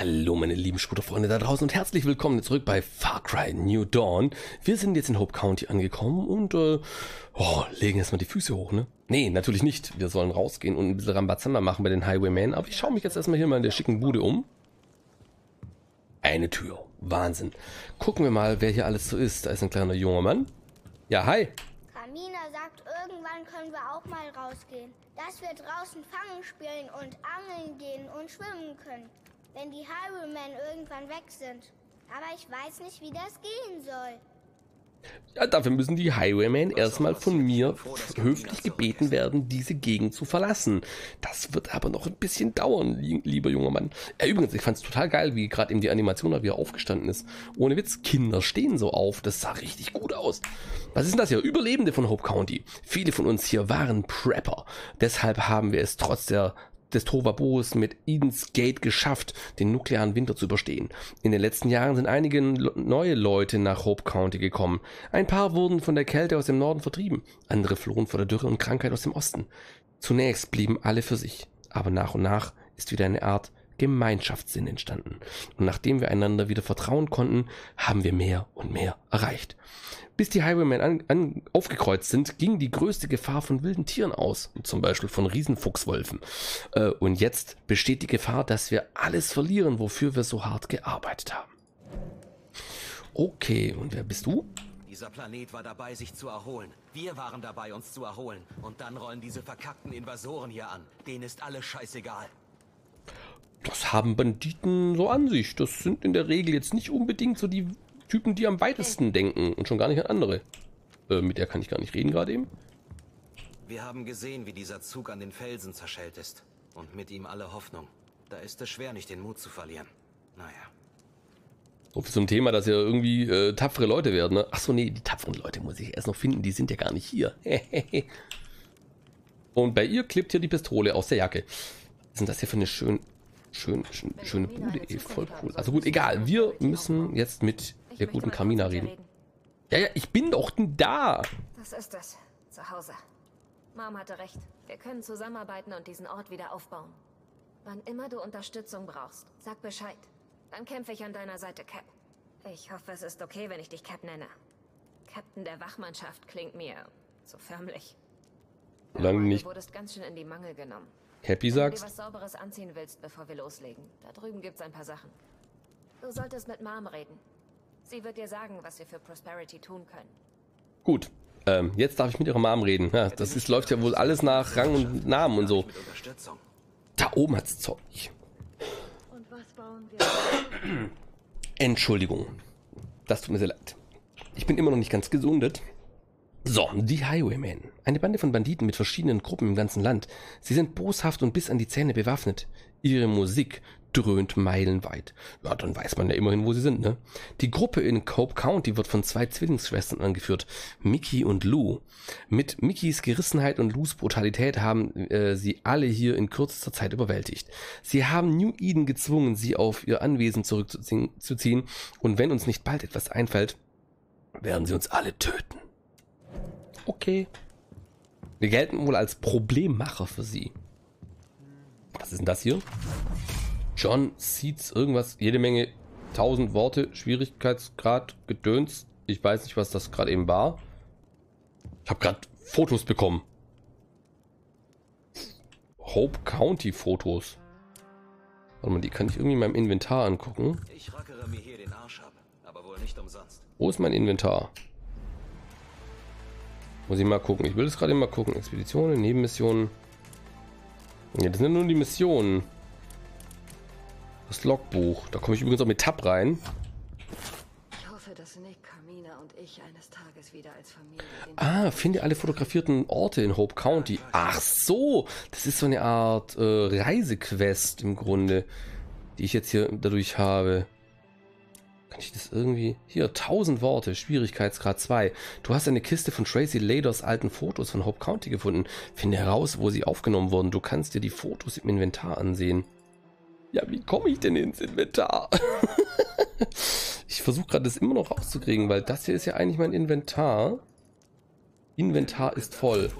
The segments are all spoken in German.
Hallo meine lieben Scooterfreunde da draußen und herzlich willkommen zurück bei Far Cry New Dawn. Wir sind jetzt in Hope County angekommen und äh, oh, legen erstmal die Füße hoch, ne? Nee, natürlich nicht. Wir sollen rausgehen und ein bisschen Rambazamba machen bei den Highwaymen, aber ich schaue mich jetzt erstmal hier mal in der schicken Bude um. Eine Tür. Wahnsinn. Gucken wir mal, wer hier alles so ist. Da ist ein kleiner junger Mann. Ja, hi. Kamina sagt, irgendwann können wir auch mal rausgehen. Dass wir draußen fangen spielen und angeln gehen und schwimmen können wenn die Highwaymen irgendwann weg sind. Aber ich weiß nicht, wie das gehen soll. Ja, dafür müssen die Highwaymen erstmal von mir höflich gebeten werden, diese Gegend zu verlassen. Das wird aber noch ein bisschen dauern, lieber junger Mann. Ja, übrigens, ich fand es total geil, wie gerade eben die Animation da wieder aufgestanden ist. Ohne Witz, Kinder stehen so auf. Das sah richtig gut aus. Was ist denn das hier? Überlebende von Hope County. Viele von uns hier waren Prepper. Deshalb haben wir es trotz der des Tovabos mit Eden's Gate geschafft, den nuklearen Winter zu überstehen. In den letzten Jahren sind einige neue Leute nach Hope County gekommen. Ein paar wurden von der Kälte aus dem Norden vertrieben, andere flohen vor der Dürre und Krankheit aus dem Osten. Zunächst blieben alle für sich, aber nach und nach ist wieder eine Art Gemeinschaftssinn entstanden. Und nachdem wir einander wieder vertrauen konnten, haben wir mehr und mehr erreicht. Bis die Highwaymen an, an, aufgekreuzt sind, ging die größte Gefahr von wilden Tieren aus, zum Beispiel von Riesenfuchswolfen. Äh, und jetzt besteht die Gefahr, dass wir alles verlieren, wofür wir so hart gearbeitet haben. Okay, und wer bist du? Dieser Planet war dabei, sich zu erholen. Wir waren dabei, uns zu erholen. Und dann rollen diese verkackten Invasoren hier an. Denen ist alles scheißegal. Das haben Banditen so an sich. Das sind in der Regel jetzt nicht unbedingt so die Typen, die am weitesten hey. denken und schon gar nicht an andere. Äh, mit der kann ich gar nicht reden gerade eben. Wir haben gesehen, wie dieser Zug an den Felsen zerschellt ist. Und mit ihm alle Hoffnung. Da ist es schwer, nicht den Mut zu verlieren. Naja. So viel zum Thema, dass ja irgendwie äh, tapfere Leute werden. Ne? Achso, nee, die tapferen Leute muss ich erst noch finden. Die sind ja gar nicht hier. und bei ihr klebt hier die Pistole aus der Jacke. Was ist denn das hier für eine schön, schön, schön schöne Bude? Ey, voll cool. Also gut, egal. Wir müssen jetzt mit der guten Kamina reden. Ja, ja, ich bin doch da. Das ist es. Zu Hause. Mom hatte recht. Wir können zusammenarbeiten und diesen Ort wieder aufbauen. Wann immer du Unterstützung brauchst, sag Bescheid. Dann kämpfe ich an deiner Seite, Cap. Ich hoffe, es ist okay, wenn ich dich Cap nenne. Captain der Wachmannschaft klingt mir so förmlich. Lange nicht. Du wurdest ganz schön in die Mangel genommen. Happy sagst. Wenn du was Sauberes anziehen willst, bevor wir loslegen. Da drüben gibt's ein paar Sachen. Du solltest mit Mom reden. Sie wird dir sagen, was wir für Prosperity tun können. Gut. Ähm, jetzt darf ich mit ihrer Mom reden. Ja, das ist, läuft ja wohl alles nach Rang und Namen und so. Da oben hat's Zeug. Entschuldigung. Das tut mir sehr leid. Ich bin immer noch nicht ganz gesundet. So, die Highwaymen. Eine Bande von Banditen mit verschiedenen Gruppen im ganzen Land. Sie sind boshaft und bis an die Zähne bewaffnet. Ihre Musik dröhnt meilenweit. Ja, dann weiß man ja immerhin, wo sie sind, ne? Die Gruppe in Cope County wird von zwei Zwillingsschwestern angeführt, Mickey und Lou. Mit Mickeys Gerissenheit und Lou's Brutalität haben äh, sie alle hier in kürzester Zeit überwältigt. Sie haben New Eden gezwungen, sie auf ihr Anwesen zurückzuziehen und wenn uns nicht bald etwas einfällt, werden sie uns alle töten. Okay. Wir gelten wohl als Problemmacher für sie. Was ist denn das hier? John Seeds irgendwas, jede Menge tausend Worte, Schwierigkeitsgrad, Gedöns. Ich weiß nicht, was das gerade eben war. Ich habe gerade Fotos bekommen. Hope County Fotos. Warte mal, die kann ich irgendwie in meinem Inventar angucken. Ich rackere mir hier den Arsch ab, aber wohl nicht umsonst. Wo ist mein Inventar? Muss ich mal gucken. Ich will das gerade mal gucken. Expeditionen, Nebenmissionen. Ja, das sind nur die Missionen. Das Logbuch. Da komme ich übrigens auch mit Tab rein. Ich hoffe, dass Nick, Carmina und ich eines Tages wieder als Familie. Ah, finde alle fotografierten Orte in Hope County. Ach so, das ist so eine Art äh, Reisequest im Grunde, die ich jetzt hier dadurch habe. Kann ich das irgendwie... Hier, 1000 Worte, Schwierigkeitsgrad 2. Du hast eine Kiste von Tracy Laders alten Fotos von Hope County gefunden. Finde heraus, wo sie aufgenommen wurden. Du kannst dir die Fotos im Inventar ansehen. Ja, wie komme ich denn ins Inventar? ich versuche gerade das immer noch rauszukriegen, weil das hier ist ja eigentlich mein Inventar. Inventar ist voll.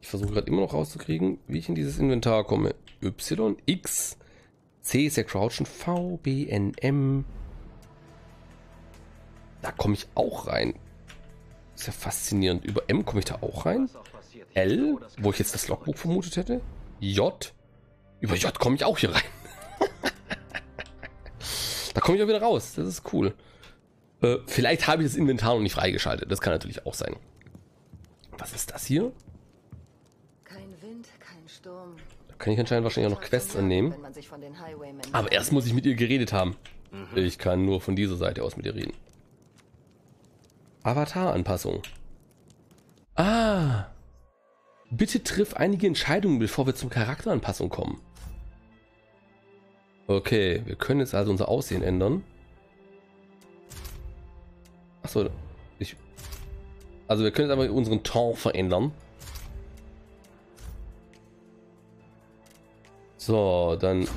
Ich versuche gerade immer noch rauszukriegen, wie ich in dieses Inventar komme. Y, X, C ist ja Crouchen, V, B, N, M. Da komme ich auch rein. Ist ja faszinierend. Über M komme ich da auch rein. L, wo ich jetzt das Logbuch vermutet hätte. J. Über J komme ich auch hier rein. da komme ich auch wieder raus. Das ist cool. Äh, vielleicht habe ich das Inventar noch nicht freigeschaltet. Das kann natürlich auch sein. Was ist das hier? Kein Wind, kein Sturm. Kann ich anscheinend wahrscheinlich auch noch Quests annehmen. Aber erst muss ich mit ihr geredet haben. Ich kann nur von dieser Seite aus mit ihr reden. Avatar-Anpassung. Ah. Bitte triff einige Entscheidungen, bevor wir zum Charakteranpassung kommen. Okay, wir können jetzt also unser Aussehen ändern. Achso, ich. Also wir können jetzt aber unseren Ton verändern. So, dann.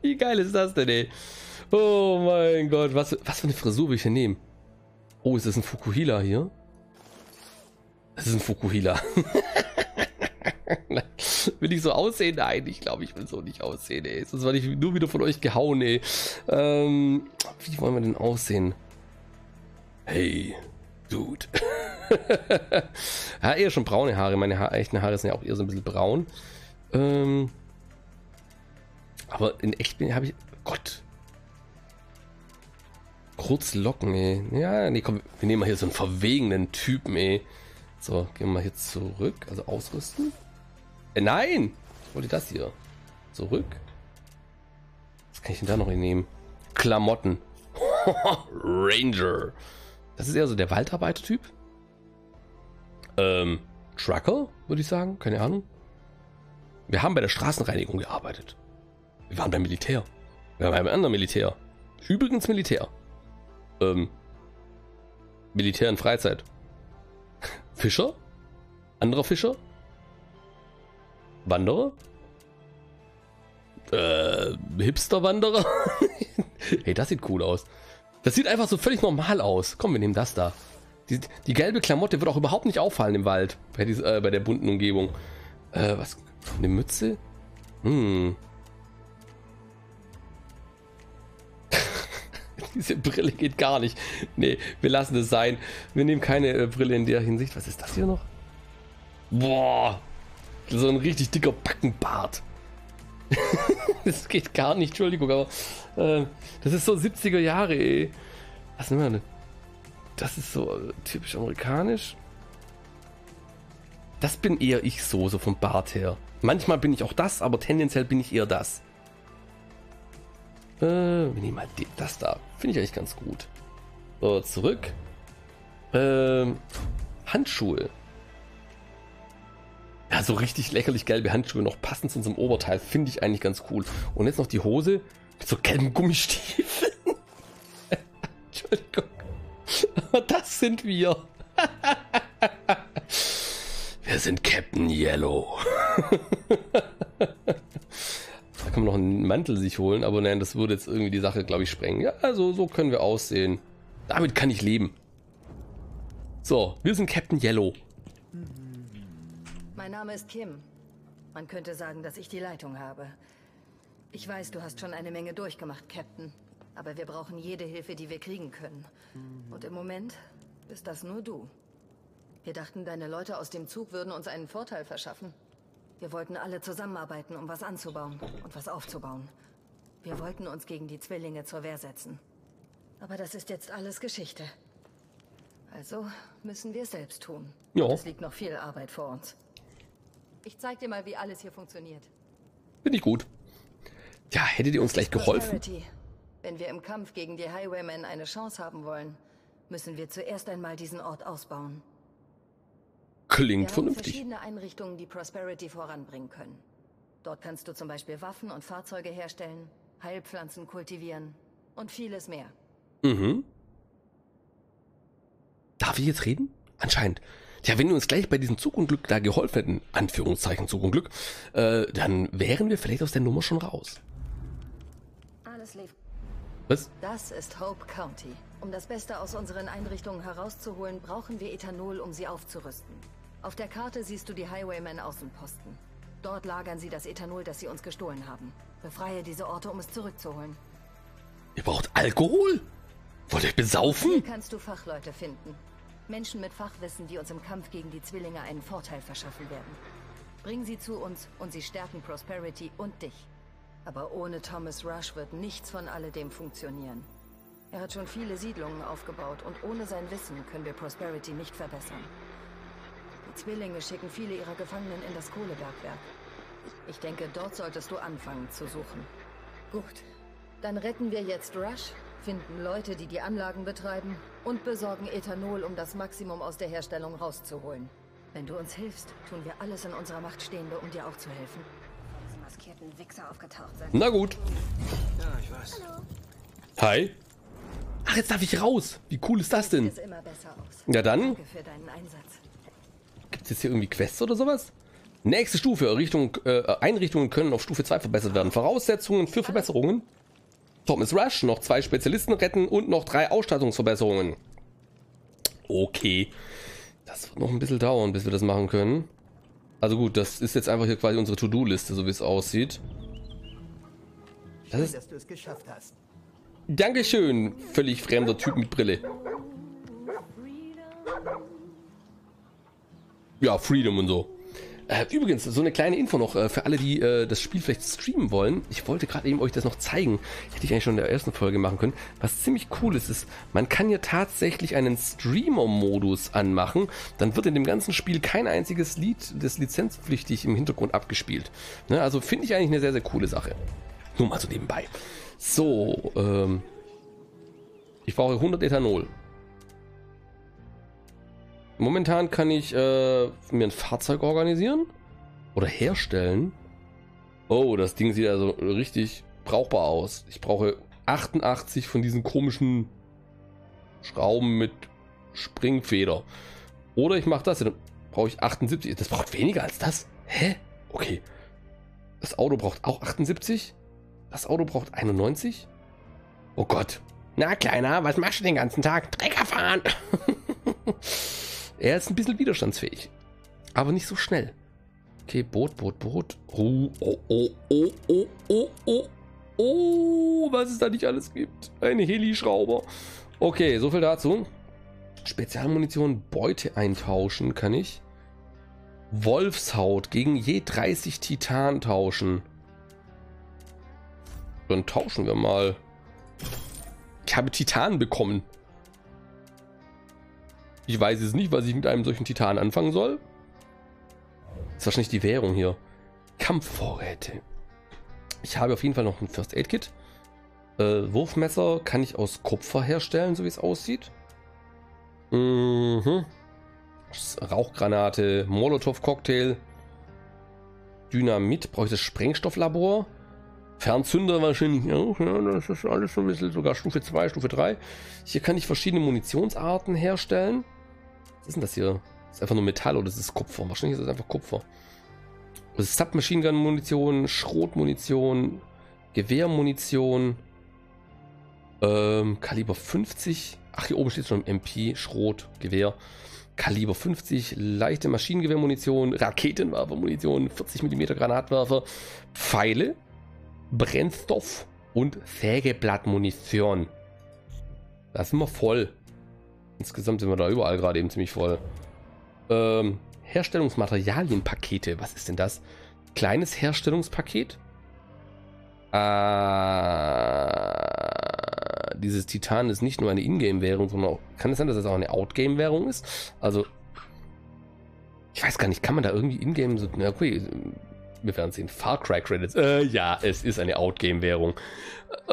Wie geil ist das denn, ey? Oh mein Gott, was, was für eine Frisur will ich hier nehmen? Oh, ist das ein Fukuhila hier? Das ist ein Fukuhila. will ich so aussehen? Nein, ich glaube, ich will so nicht aussehen, ey. Sonst werde ich nur wieder von euch gehauen, ey. Ähm, wie wollen wir denn aussehen? Hey, Dude. ja, eher schon braune Haare. Meine ha echten Haare sind ja auch eher so ein bisschen braun. Ähm, aber in echt bin ich. Gott. Kurz Locken, ey. Ja, nee, komm, wir nehmen mal hier so einen verwegenen Typen, ey. So, gehen wir mal hier zurück. Also ausrüsten. Äh, nein! Ich wollte das hier. Zurück. Was kann ich denn da noch nehmen? Klamotten. Ranger. Das ist eher so der Waldarbeiter-Typ. Ähm, Trucker, würde ich sagen. Keine Ahnung. Wir haben bei der Straßenreinigung gearbeitet. Wir waren beim Militär. Wir waren beim anderen Militär. Übrigens Militär. Ähm, Militär in Freizeit. Fischer? Anderer Fischer? Wanderer? Äh, Hipster-Wanderer? hey, das sieht cool aus. Das sieht einfach so völlig normal aus. Komm, wir nehmen das da. Die, die gelbe Klamotte wird auch überhaupt nicht auffallen im Wald. Bei, dies, äh, bei der bunten Umgebung. Äh, was? Eine Mütze? Hm. Diese Brille geht gar nicht. Nee, wir lassen es sein. Wir nehmen keine äh, Brille in der Hinsicht. Was ist das hier noch? Boah. So ein richtig dicker Backenbart. das geht gar nicht, Entschuldigung, aber äh, das ist so 70er Jahre, ey. Was nehmen wir denn? Das ist so äh, typisch amerikanisch. Das bin eher ich so, so vom Bart her. Manchmal bin ich auch das, aber tendenziell bin ich eher das. Äh, wir nehmen mal das da. Finde ich eigentlich ganz gut. So, zurück. Ähm, Handschuhe. Ja, so richtig lächerlich gelbe Handschuhe, noch passend zu unserem Oberteil, finde ich eigentlich ganz cool. Und jetzt noch die Hose mit so gelben Gummistiefeln. Sind wir. wir sind Captain Yellow. da kann man noch einen Mantel sich holen, aber nein, das würde jetzt irgendwie die Sache, glaube ich, sprengen. Ja, also so können wir aussehen. Damit kann ich leben. So, wir sind Captain Yellow. Mein Name ist Kim. Man könnte sagen, dass ich die Leitung habe. Ich weiß, du hast schon eine Menge durchgemacht, Captain. Aber wir brauchen jede Hilfe, die wir kriegen können. Und im Moment bist das nur du. Wir dachten, deine Leute aus dem Zug würden uns einen Vorteil verschaffen. Wir wollten alle zusammenarbeiten, um was anzubauen und was aufzubauen. Wir wollten uns gegen die Zwillinge zur Wehr setzen. Aber das ist jetzt alles Geschichte. Also müssen wir es selbst tun. Ja. Es liegt noch viel Arbeit vor uns. Ich zeig dir mal, wie alles hier funktioniert. Finde ich gut. Ja, hättet ihr uns gleich geholfen? Wenn wir im Kampf gegen die Highwaymen eine Chance haben wollen, müssen wir zuerst einmal diesen Ort ausbauen. Klingt Wir haben vernünftig. verschiedene Einrichtungen, die Prosperity voranbringen können. Dort kannst du zum Beispiel Waffen und Fahrzeuge herstellen, Heilpflanzen kultivieren und vieles mehr. Mhm. Darf ich jetzt reden? Anscheinend. Ja, wenn wir uns gleich bei diesem Zugunglück da geholfen hätten, Anführungszeichen Zugunglück, äh, dann wären wir vielleicht aus der Nummer schon raus. Alles lief. Was? Das ist Hope County. Um das Beste aus unseren Einrichtungen herauszuholen, brauchen wir Ethanol, um sie aufzurüsten. Auf der Karte siehst du die Highwayman-Außenposten. Dort lagern sie das Ethanol, das sie uns gestohlen haben. Befreie diese Orte, um es zurückzuholen. Ihr braucht Alkohol? Wollt ihr besaufen? Hier kannst du Fachleute finden. Menschen mit Fachwissen, die uns im Kampf gegen die Zwillinge einen Vorteil verschaffen werden. Bring sie zu uns und sie stärken Prosperity und dich. Aber ohne Thomas Rush wird nichts von alledem funktionieren. Er hat schon viele Siedlungen aufgebaut und ohne sein Wissen können wir Prosperity nicht verbessern. Die Zwillinge schicken viele ihrer Gefangenen in das Kohlebergwerk. Ich denke, dort solltest du anfangen zu suchen. Gut, dann retten wir jetzt Rush, finden Leute, die die Anlagen betreiben und besorgen Ethanol, um das Maximum aus der Herstellung rauszuholen. Wenn du uns hilfst, tun wir alles in unserer Macht Stehende, um dir auch zu helfen. Maskierten Wichser aufgetaucht sind. Na gut. Ja, ich weiß. Hi. Ach, jetzt darf ich raus. Wie cool ist das denn? Es immer besser aus. Ja dann, Danke für deinen Einsatz. gibt es jetzt hier irgendwie Quests oder sowas? Nächste Stufe. Errichtung, äh, Einrichtungen können auf Stufe 2 verbessert werden. Voraussetzungen für Verbesserungen. Thomas Rush, noch zwei Spezialisten retten und noch drei Ausstattungsverbesserungen. Okay. Das wird noch ein bisschen dauern, bis wir das machen können. Also gut, das ist jetzt einfach hier quasi unsere To-Do-Liste, so wie es aussieht. Das ist dass du es geschafft hast. Dankeschön, völlig fremder Typ mit Brille. Ja, Freedom und so. Äh, übrigens, so eine kleine Info noch äh, für alle, die äh, das Spiel vielleicht streamen wollen. Ich wollte gerade eben euch das noch zeigen. Hätte ich eigentlich schon in der ersten Folge machen können. Was ziemlich cool ist, ist, man kann hier tatsächlich einen Streamer-Modus anmachen. Dann wird in dem ganzen Spiel kein einziges Lied, das lizenzpflichtig im Hintergrund abgespielt. Ne, also finde ich eigentlich eine sehr, sehr coole Sache. Nur mal so nebenbei. So, ähm, ich brauche 100 Ethanol. Momentan kann ich äh, mir ein Fahrzeug organisieren oder herstellen. Oh, das Ding sieht also richtig brauchbar aus. Ich brauche 88 von diesen komischen Schrauben mit Springfeder. Oder ich mache das, dann brauche ich 78. Das braucht weniger als das. Hä? Okay. Das Auto braucht auch 78. Das Auto braucht 91. Oh Gott. Na, Kleiner, was machst du den ganzen Tag? Trecker fahren. er ist ein bisschen widerstandsfähig. Aber nicht so schnell. Okay, Boot, Boot, Boot. Oh, oh, oh, oh, oh, oh, oh. Oh, was es da nicht alles gibt. Ein Helischrauber. Okay, so viel dazu. Spezialmunition, Beute eintauschen kann ich. Wolfshaut gegen je 30 Titan tauschen. Dann tauschen wir mal. Ich habe Titan bekommen. Ich weiß jetzt nicht, was ich mit einem solchen Titan anfangen soll. Das ist wahrscheinlich die Währung hier. Kampfvorräte. Ich habe auf jeden Fall noch ein First Aid Kit. Äh, Wurfmesser kann ich aus Kupfer herstellen, so wie es aussieht. Mhm. Rauchgranate, Molotow-Cocktail. Dynamit, brauche ich das Sprengstofflabor. Fernzünder wahrscheinlich auch, ja, das ist alles so ein bisschen, sogar Stufe 2, Stufe 3. Hier kann ich verschiedene Munitionsarten herstellen. Was ist denn das hier? Das ist einfach nur Metall oder das ist Kupfer? Wahrscheinlich ist das einfach Kupfer. Das ist Submachine Gun Munition, Schrotmunition, Gewehrmunition, ähm, Kaliber 50. Ach, hier oben steht schon MP, Schrot, Gewehr. Kaliber 50, leichte Maschinengewehrmunition, Raketenwerfermunition, 40 mm Granatwerfer, Pfeile, Brennstoff und Sägeblattmunition. Da sind wir voll. Insgesamt sind wir da überall gerade eben ziemlich voll. Ähm, Herstellungsmaterialienpakete. Was ist denn das? Kleines Herstellungspaket. Äh, dieses Titan ist nicht nur eine Ingame-Währung, sondern auch, kann es sein, dass es auch eine Outgame-Währung ist? Also, ich weiß gar nicht, kann man da irgendwie Ingame so, na okay, wir werden sehen. Far Cry Credits. Äh, ja, es ist eine Outgame-Währung.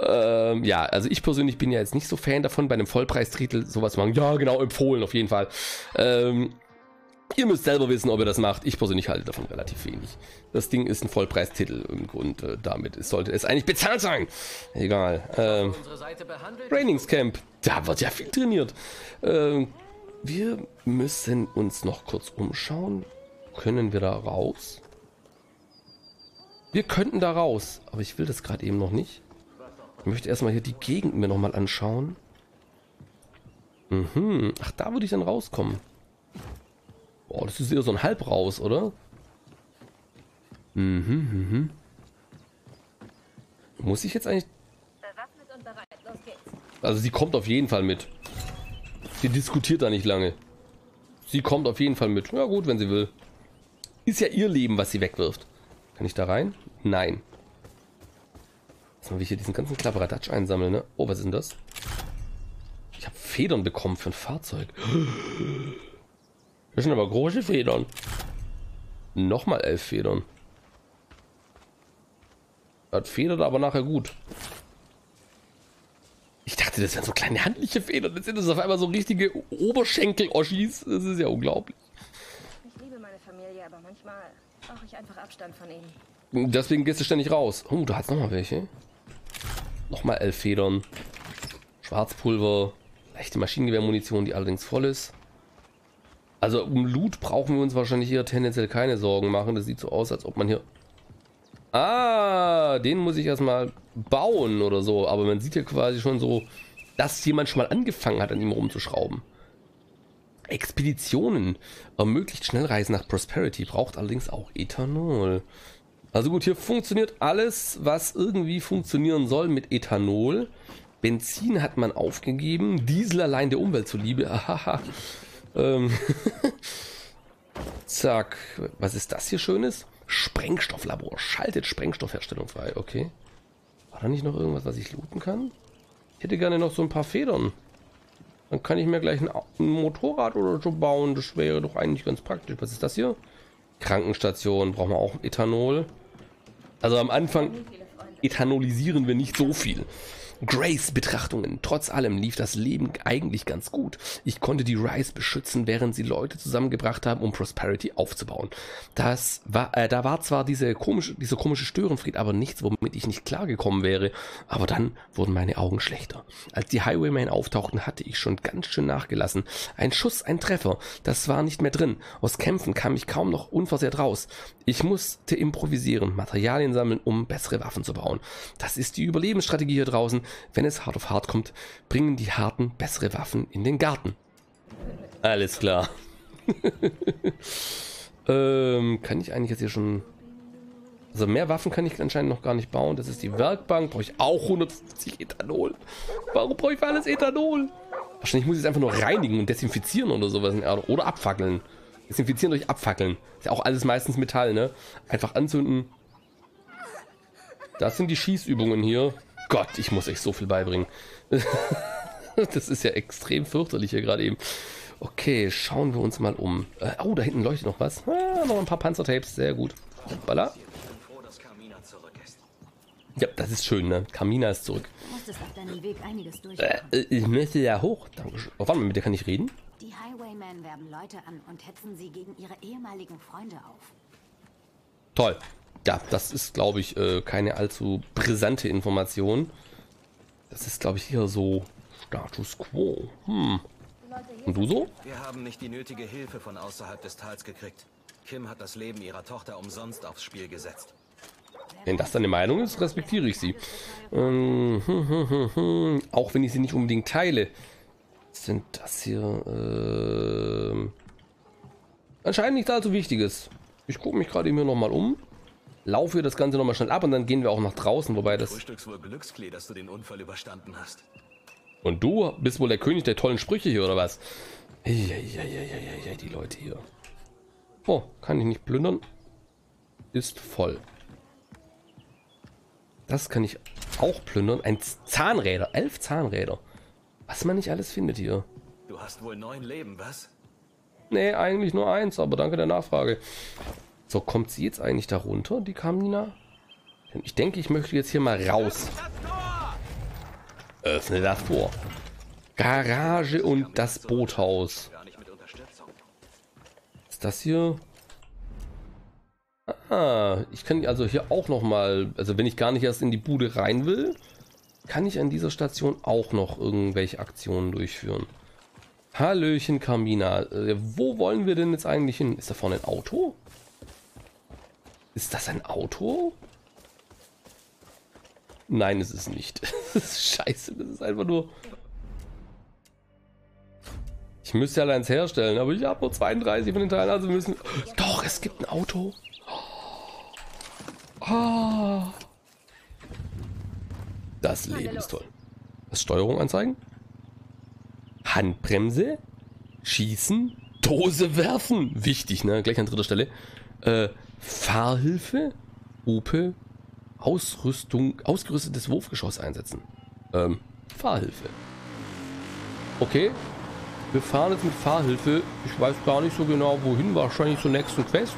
Ähm, ja, also ich persönlich bin ja jetzt nicht so Fan davon, bei einem Vollpreistitel sowas machen. Ja, genau, empfohlen auf jeden Fall. Ähm, ihr müsst selber wissen, ob ihr das macht. Ich persönlich halte davon relativ wenig. Das Ding ist ein Vollpreistitel im Grund. Äh, damit es sollte es eigentlich bezahlt sein. Egal. Ähm, Trainingscamp. Da wird ja viel trainiert. Ähm, wir müssen uns noch kurz umschauen. Können wir da raus? Wir könnten da raus, aber ich will das gerade eben noch nicht. Ich möchte erstmal hier die Gegend mir nochmal anschauen. Mhm. Ach, da würde ich dann rauskommen. Boah, das ist eher so ein Halb raus, oder? Mhm, mhm. Muss ich jetzt eigentlich... Also sie kommt auf jeden Fall mit. Sie diskutiert da nicht lange. Sie kommt auf jeden Fall mit. Ja gut, wenn sie will. Ist ja ihr Leben, was sie wegwirft. Kann ich da rein? Nein. Jetzt mal wie ich hier diesen ganzen Klapperadatsch einsammeln, ne? Oh, was ist denn das? Ich habe Federn bekommen für ein Fahrzeug. Das sind aber große Federn. Nochmal elf Federn. Das federt aber nachher gut. Ich dachte, das wären so kleine handliche Federn. Jetzt sind das auf einmal so richtige Oberschenkel-Oschis. Das ist ja unglaublich. Ich liebe meine Familie, aber manchmal brauche ich einfach Abstand von ihnen. Deswegen gehst du ständig raus. Oh, du hast noch mal welche. Nochmal elf Federn. Schwarzpulver. Leichte Maschinengewehrmunition, die allerdings voll ist. Also um Loot brauchen wir uns wahrscheinlich hier tendenziell keine Sorgen machen. Das sieht so aus, als ob man hier... Ah, den muss ich erstmal bauen oder so. Aber man sieht ja quasi schon so, dass jemand schon mal angefangen hat, an ihm rumzuschrauben. Expeditionen ermöglicht Schnellreisen nach Prosperity, braucht allerdings auch Ethanol. Also gut, hier funktioniert alles, was irgendwie funktionieren soll mit Ethanol. Benzin hat man aufgegeben, Diesel allein der Umwelt zuliebe. Ahaha. Ähm Zack, was ist das hier Schönes? Sprengstofflabor, schaltet Sprengstoffherstellung frei. Okay. War da nicht noch irgendwas, was ich looten kann? Ich hätte gerne noch so ein paar Federn. Dann kann ich mir gleich ein, ein Motorrad oder so bauen. Das wäre doch eigentlich ganz praktisch. Was ist das hier? Krankenstation, brauchen wir auch Ethanol. Also am Anfang ethanolisieren wir nicht so viel. Grace-Betrachtungen. Trotz allem lief das Leben eigentlich ganz gut. Ich konnte die Rise beschützen, während sie Leute zusammengebracht haben, um Prosperity aufzubauen. Das war, äh, da war zwar diese komische, dieser komische Störenfried, aber nichts, womit ich nicht klargekommen wäre. Aber dann wurden meine Augen schlechter. Als die Highwaymen auftauchten, hatte ich schon ganz schön nachgelassen. Ein Schuss, ein Treffer, das war nicht mehr drin. Aus Kämpfen kam ich kaum noch unversehrt raus. Ich musste improvisieren, Materialien sammeln, um bessere Waffen zu bauen. Das ist die Überlebensstrategie hier draußen. Wenn es hart auf hart kommt, bringen die Harten bessere Waffen in den Garten. Alles klar. ähm, kann ich eigentlich jetzt hier schon... Also mehr Waffen kann ich anscheinend noch gar nicht bauen. Das ist die Werkbank. Brauche ich auch 150 Ethanol. Warum brauche ich für alles Ethanol? Wahrscheinlich muss ich es einfach nur reinigen und desinfizieren oder sowas. Oder abfackeln. Desinfizieren durch Abfackeln. Ist ja auch alles meistens Metall, ne? Einfach anzünden. Das sind die Schießübungen hier. Gott, ich muss euch so viel beibringen. das ist ja extrem fürchterlich hier gerade eben. Okay, schauen wir uns mal um. Äh, oh, da hinten leuchtet noch was. Ah, noch ein paar Panzertapes, sehr gut. Baller. Ja, das ist schön, ne? Kamina ist zurück. Äh, ich möchte ja hoch. Dankeschön. Oh, warte mal, mit der kann ich reden? Die Highwaymen werben Leute an und hetzen sie gegen ihre ehemaligen Freunde auf. Toll. Ja, das ist, glaube ich, äh, keine allzu brisante Information. Das ist, glaube ich, hier so Status Quo. Hm. Und du so? Wir haben nicht die nötige Hilfe von außerhalb des Tals gekriegt. Kim hat das Leben ihrer Tochter umsonst aufs Spiel gesetzt. Wenn das deine Meinung ist, respektiere ich sie. Ähm, hm, hm, hm, hm. Auch wenn ich sie nicht unbedingt teile. Sind das hier? Ähm, anscheinend nichts allzu Wichtiges. Ich gucke mich gerade hier nochmal um. Laufe hier das Ganze nochmal schnell ab und dann gehen wir auch nach draußen, wobei das... Frühstücks wohl Glücksklee, dass du den Unfall überstanden hast. Und du bist wohl der König der tollen Sprüche hier, oder was? Ja, ja, ja, ja, ja, die Leute hier. Oh, kann ich nicht plündern? Ist voll. Das kann ich auch plündern. Ein Zahnräder, elf Zahnräder. Was man nicht alles findet hier. Du hast wohl neun Leben, was? Nee, eigentlich nur eins, aber danke der Nachfrage. So, kommt sie jetzt eigentlich da runter, die Kamina? Ich denke, ich möchte jetzt hier mal raus. Öffne das Tor. Garage und das Boothaus. Ist das hier? Ah, ich kann also hier auch noch mal, also wenn ich gar nicht erst in die Bude rein will, kann ich an dieser Station auch noch irgendwelche Aktionen durchführen. Hallöchen, Kamina. Äh, wo wollen wir denn jetzt eigentlich hin? Ist da vorne ein Auto? Ist das ein Auto? Nein, es ist nicht. Das ist scheiße. Das ist einfach nur... Ich müsste ja eins herstellen, aber ich habe nur 32 von den Teilen, also müssen... Doch, es gibt ein Auto. Oh. Das Leben ist toll. Das Steuerung anzeigen? Handbremse? Schießen? Dose werfen? Wichtig, ne? Gleich an dritter Stelle. Äh, Fahrhilfe? Hupe? Ausrüstung, ausgerüstetes Wurfgeschoss einsetzen. Ähm, Fahrhilfe. Okay. Wir fahren jetzt mit Fahrhilfe. Ich weiß gar nicht so genau wohin. Wahrscheinlich zur nächsten Quest.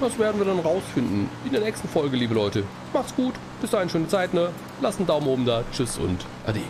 Das werden wir dann rausfinden. In der nächsten Folge, liebe Leute. Macht's gut. Bis dahin, schöne Zeit, ne? Lasst einen Daumen oben da. Tschüss und Ade.